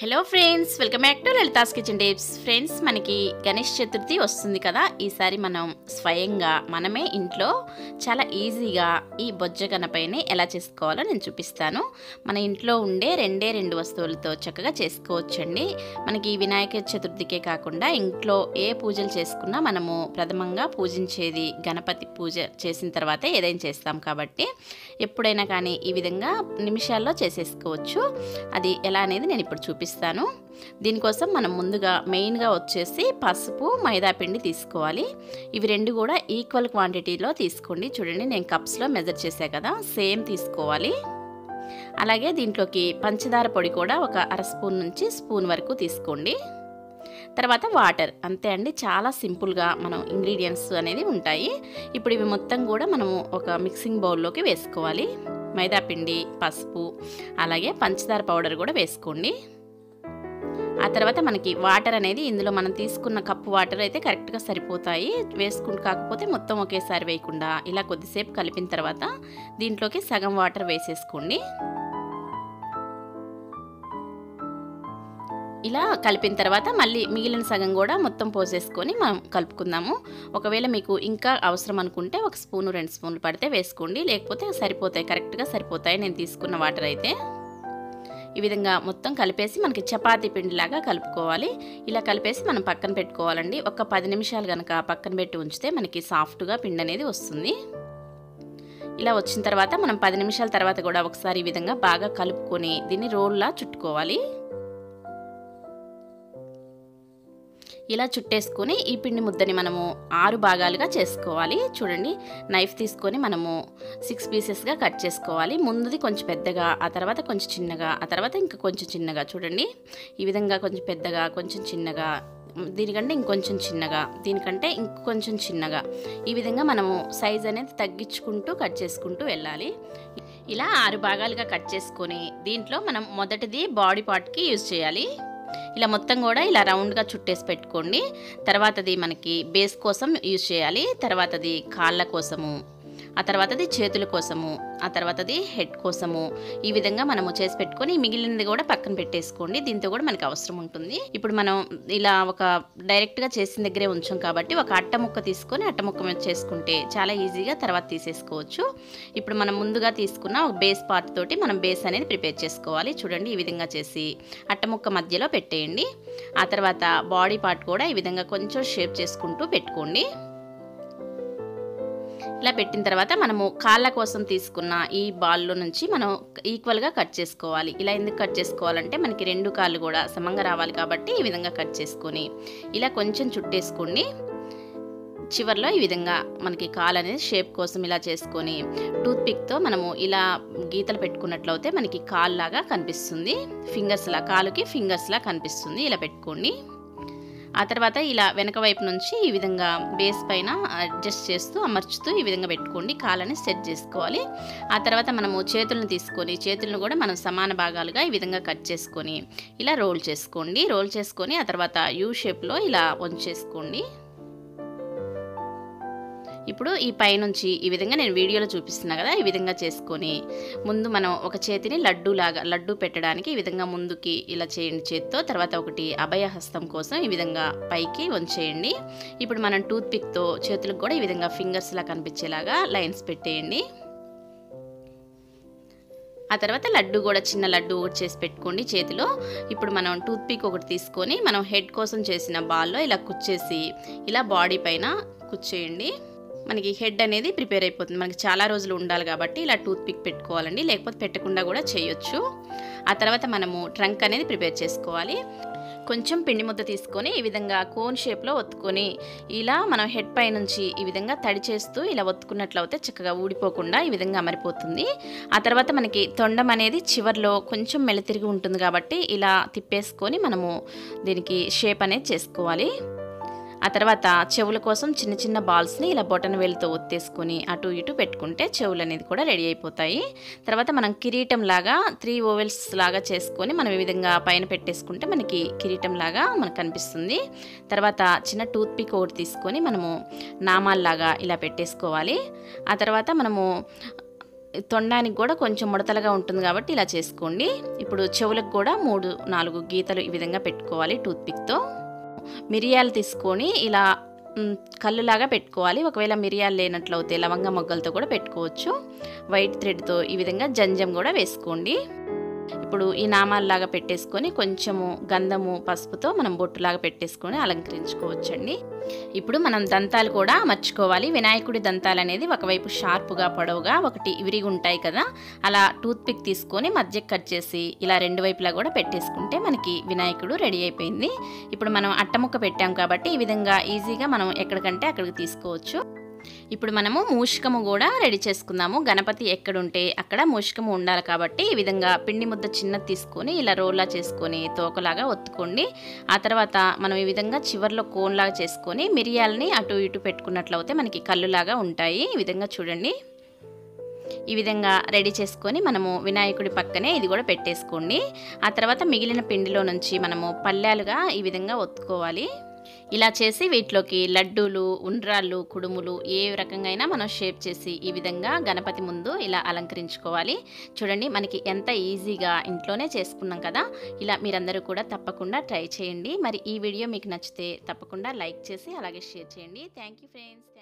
Hello friends welcome back to Lalitha's kitchen tips friends మనకి గణేష్ చతుర్థి వస్తుంది కదా. ఈసారి మనం స్వయంగా మనమే ఇంట్లో చాలా ఈజీగా ఈ బొజ్జ గణపైని ఎలా చేసుకోవాలో నేను చూపిస్తాను. మన ఇంట్లో ఉండే రెండే రెండు వస్తువులతో చక్కగా చేసుకోవచ్చండి. మనకి ఈ వినాయక చతుర్థికే కాకుండా ఇంట్లో ఏ పూజలు చేసుకున్నా మనము ప్రథమంగా పూజించేది గణపతి పూజ చేసిన తర్వాతే ఏదైనా చేస్తాం కాబట్టి ఎప్పుడైనా కానీ ఈ విధంగా నిమిషాల్లో చేసేసుకోవచ్చు. అది ఎలా అనేది నేను ఇప్పుడు చూపిస్తాను. దీనికోసం మనం ముందుగా మెయిన్గా వచ్చేసి పసుపు మైదాపిండి తీసుకోవాలి. ఇవి రెండు కూడా ఈక్వల్ క్వాంటిటీలో తీసుకోండి. చూడండి నేను కప్స్లో మెజర్ చేసా కదా సేమ్ తీసుకోవాలి. అలాగే దీంట్లోకి పంచదార పొడి కూడా ఒక అర స్పూన్ నుంచి స్పూన్ వరకు తీసుకోండి. తర్వాత వాటర్. అంతే అండి చాలా సింపుల్గా మనం ఇంగ్రీడియంట్స్ అనేది ఉంటాయి. ఇప్పుడు ఇవి మొత్తం కూడా మనము ఒక మిక్సింగ్ బౌల్లోకి వేసుకోవాలి. మైదాపిండి పసుపు అలాగే పంచదార పౌడర్ కూడా వేసుకోండి. ఆ తర్వాత మనకి వాటర్ అనేది ఇందులో మనం తీసుకున్న కప్పు వాటర్ అయితే కరెక్ట్గా సరిపోతాయి. వేసుకుంటూ కాకపోతే మొత్తం ఒకేసారి వేయకుండా ఇలా కొద్దిసేపు కలిపిన తర్వాత దీంట్లోకి సగం వాటర్ వేసేసుకోండి. ఇలా కలిపిన తర్వాత మళ్ళీ మిగిలిన సగం కూడా మొత్తం పోసేసుకొని మనం కలుపుకుందాము. ఒకవేళ మీకు ఇంకా అవసరం అనుకుంటే ఒక స్పూను రెండు స్పూన్లు పడితే వేసుకోండి. లేకపోతే సరిపోతాయి కరెక్ట్గా సరిపోతాయి. నేను తీసుకున్న వాటర్ అయితే. ఈ విధంగా మొత్తం కలిపేసి మనకి చపాతీ పిండిలాగా కలుపుకోవాలి. ఇలా కలిపేసి మనం పక్కన పెట్టుకోవాలండి. ఒక పది నిమిషాలు కనుక పక్కన పెట్టి ఉంచితే మనకి సాఫ్ట్గా పిండి అనేది వస్తుంది. ఇలా వచ్చిన తర్వాత మనం పది నిమిషాల తర్వాత కూడా ఒకసారి ఈ విధంగా బాగా కలుపుకొని దీన్ని రోల్లా చుట్టుకోవాలి. ఇలా చుట్టేసుకొని ఈ పిండి ముద్దని మనము ఆరు భాగాలుగా చేసుకోవాలి. చూడండి నైఫ్ తీసుకొని మనము సిక్స్ పీసెస్గా కట్ చేసుకోవాలి. ముందుది కొంచెం పెద్దగా ఆ తర్వాత కొంచెం చిన్నగా ఆ తర్వాత ఇంకా కొంచెం చిన్నగా చూడండి. ఈ విధంగా కొంచెం పెద్దగా కొంచెం చిన్నగా దీనికంటే ఇంకొంచెం చిన్నగా దీనికంటే ఇంకొంచెం చిన్నగా ఈ విధంగా మనము సైజ్ అనేది తగ్గించుకుంటూ కట్ చేసుకుంటూ వెళ్ళాలి. ఇలా ఆరు భాగాలుగా కట్ చేసుకొని దీంట్లో మనం మొదటిది బాడీ పార్ట్కి యూజ్ చేయాలి. ఇలా మొత్తం కూడా ఇలా రౌండ్గా చుట్టేసి పెట్టుకోండి. తర్వాతది మనకి బేస్ కోసం యూజ్ చేయాలి. తర్వాతది కాళ్ళ కోసము ఆ తర్వాతది చేతుల కోసము ఆ తర్వాతది హెడ్ కోసము ఈ విధంగా మనము చేసి పెట్టుకొని మిగిలినది కూడా పక్కన పెట్టేసుకోండి. దీంతో కూడా మనకి అవసరం ఉంటుంది. ఇప్పుడు మనం ఇలా ఒక డైరెక్ట్గా చేసిన దగ్గరే ఉంచాం కాబట్టి ఒక అట్ట ముక్క తీసుకొని అట్ట ముక్క మీద చేసుకుంటే చాలా ఈజీగా తర్వాత తీసేసుకోవచ్చు. ఇప్పుడు మనం ముందుగా తీసుకున్న ఒక బేస్ పార్ట్ తోటి మనం బేస్ అనేది ప్రిపేర్ చేసుకోవాలి. చూడండి ఈ విధంగా చేసి అట్ట ముక్క మధ్యలో పెట్టేయండి. ఆ తర్వాత బాడీ పార్ట్ కూడా ఈ విధంగా కొంచెం షేప్ చేసుకుంటూ పెట్టుకోండి. ఇలా పెట్టిన తర్వాత మనము కాళ్ళ కోసం తీసుకున్న ఈ బాల్లో నుంచి మనం ఈక్వల్గా కట్ చేసుకోవాలి. ఇలా ఎందుకు కట్ చేసుకోవాలంటే మనకి రెండు కాళ్ళు కూడా సమంగా రావాలి కాబట్టి ఈ విధంగా కట్ చేసుకొని ఇలా కొంచెం చుట్టేసుకోండి చివర్లో ఈ విధంగా మనకి కాలు అనేది షేప్ కోసం ఇలా చేసుకొని టూత్పిక్తో మనము ఇలా గీతలు పెట్టుకున్నట్లయితే మనకి కాల్లాగా కనిపిస్తుంది. ఫింగర్స్లా కాలుకి ఫింగర్స్లా కనిపిస్తుంది. ఇలా పెట్టుకోండి. ఆ తర్వాత ఇలా వెనక వైపు నుంచి ఈ విధంగా బేస్ పైన అడ్జస్ట్ చేస్తూ అమర్చుతూ ఈ విధంగా పెట్టుకోండి. కాళ్ళని సెట్ చేసుకోవాలి. ఆ తర్వాత మనము చేతులను తీసుకొని చేతులను కూడా మనం సమాన భాగాలుగా ఈ విధంగా కట్ చేసుకొని ఇలా రోల్ చేసుకోండి. రోల్ చేసుకొని ఆ తర్వాత యూ షేప్లో ఇలా వంచేసుకోండి ఇప్పుడు ఈ పైనుంచి ఈ విధంగా నేను వీడియోలో చూపిస్తున్నా కదా ఈ విధంగా చేసుకొని ముందు మనం ఒక చేతిని లడ్డు లాగా లడ్డు పెట్టడానికి ఈ విధంగా ముందుకి ఇలా చేయండి చేత్తో తర్వాత ఒకటి అభయహస్తం కోసం ఈ విధంగా పైకి వంచేయండి. ఇప్పుడు మనం టూత్ పిక్తో చేతులకు కూడా ఈ విధంగా ఫింగర్స్లా కనిపించేలాగా లైన్స్ పెట్టేయండి. ఆ తర్వాత లడ్డు కూడా చిన్న లడ్డు ఒకటి చేసి పెట్టుకోండి చేతిలో. ఇప్పుడు మనం టూత్ పిక్ ఒకటి తీసుకొని మనం హెడ్ కోసం చేసిన బాల్లో ఇలా కుచ్చేసి ఇలా బాడీ పైన కుచ్చేయండి. మనకి హెడ్ అనేది ప్రిపేర్ అయిపోతుంది. మనకి చాలా రోజులు ఉండాలి కాబట్టి ఇలా టూత్ పిక్ పెట్టుకోవాలండి. లేకపోతే పెట్టకుండా కూడా చేయొచ్చు. ఆ తర్వాత మనము ట్రంక్ అనేది ప్రిపేర్ చేసుకోవాలి. కొంచెం పిండి ముద్ద తీసుకొని ఈ విధంగా కోన్ షేప్లో ఒత్తుకొని ఇలా మనం హెడ్ పై నుంచి ఈ విధంగా తడి చేస్తూ ఇలా ఒత్తుకున్నట్లయితే చక్కగా ఊడిపోకుండా ఈ విధంగా అమరిపోతుంది. ఆ తర్వాత మనకి తొండం అనేది చివర్లో కొంచెం మెలతిరిగి ఉంటుంది కాబట్టి ఇలా తిప్పేసుకొని మనము దీనికి షేప్ అనేది చేసుకోవాలి. ఆ తర్వాత చెవుల కోసం చిన్న చిన్న బాల్స్ని ఇలా బొటన వేలుతో ఒత్తేసుకొని అటు ఇటు పెట్టుకుంటే చెవులు అనేది కూడా రెడీ అయిపోతాయి. తర్వాత మనం కిరీటం లాగా త్రీ ఓవెల్స్ లాగా చేసుకొని మనం ఈ విధంగా పైన పెట్టేసుకుంటే మనకి కిరీటం లాగా మనకు కనిపిస్తుంది. తర్వాత చిన్న టూత్ పిక్ ఒకటి తీసుకొని మనము నామాల్లాగా ఇలా పెట్టేసుకోవాలి. ఆ తర్వాత మనము తొండానికి కూడా కొంచెం ముడతలుగా ఉంటుంది కాబట్టి ఇలా చేసుకోండి. ఇప్పుడు చెవులకు కూడా మూడు నాలుగు గీతలు ఈ విధంగా పెట్టుకోవాలి టూత్పిక్తో. మిరియాలు తీసుకొని ఇలా కళ్ళులాగా పెట్టుకోవాలి. ఒకవేళ మిరియాలు లేనట్లయితే లవంగ మొగ్గలతో కూడా పెట్టుకోవచ్చు. వైట్ థ్రెడ్తో ఈ విధంగా జంజం కూడా వేసుకోండి. ఇప్పుడు ఈ నామాల్లాగా పెట్టేసుకొని కొంచెము గంధము పసుపుతో మనం బొట్టులాగా పెట్టేసుకొని అలంకరించుకోవచ్చండి. ఇప్పుడు మనం దంతాలు కూడా అమర్చుకోవాలి. వినాయకుడి దంతాలు అనేది ఒకవైపు షార్ప్గా పొడవుగా ఒకటి విరిగి ఉంటాయి కదా. అలా టూత్ పిక్ తీసుకొని మధ్య కట్ చేసి ఇలా రెండు వైపులా కూడా పెట్టేసుకుంటే మనకి వినాయకుడు రెడీ అయిపోయింది. ఇప్పుడు మనం అట్టముక్క పెట్టాం కాబట్టి ఈ విధంగా ఈజీగా మనం ఎక్కడికంటే అక్కడికి తీసుకోవచ్చు. ఇప్పుడు మనము మూషికము కూడా రెడీ చేసుకుందాము. గణపతి ఎక్కడుంటే అక్కడ మూషికము ఉండాలి కాబట్టి ఈ విధంగా పిండి ముద్ద చిన్నది తీసుకొని ఇలా రోల్లా చేసుకొని తోకలాగా ఒత్తుకోండి. ఆ తర్వాత మనం ఈ విధంగా చివర్లో కోన్లాగా చేసుకొని మిరియాలని అటు ఇటు పెట్టుకున్నట్లయితే మనకి కళ్ళులాగా ఉంటాయి. ఈ విధంగా చూడండి. ఈ విధంగా రెడీ చేసుకొని మనము వినాయకుడి పక్కనే ఇది కూడా పెట్టేసుకోండి. ఆ తర్వాత మిగిలిన పిండిలో నుంచి మనము పళ్ళాలుగా ఈ విధంగా ఒత్తుకోవాలి. ఇలా చేసి వీటిలోకి లడ్డూలు ఉండ్రాళ్ళు కుడుములు ఏ రకంగా అయినా మనం షేప్ చేసి ఈ విధంగా గణపతి ముందు ఇలా అలంకరించుకోవాలి. చూడండి మనకి ఎంత ఈజీగా ఇంట్లోనే చేసుకున్నాం కదా. ఇలా మీరందరూ కూడా తప్పకుండా ట్రై చేయండి. మరి ఈ వీడియో మీకు నచ్చితే తప్పకుండా లైక్ చేసి అలాగే షేర్ చేయండి. Thank you friends.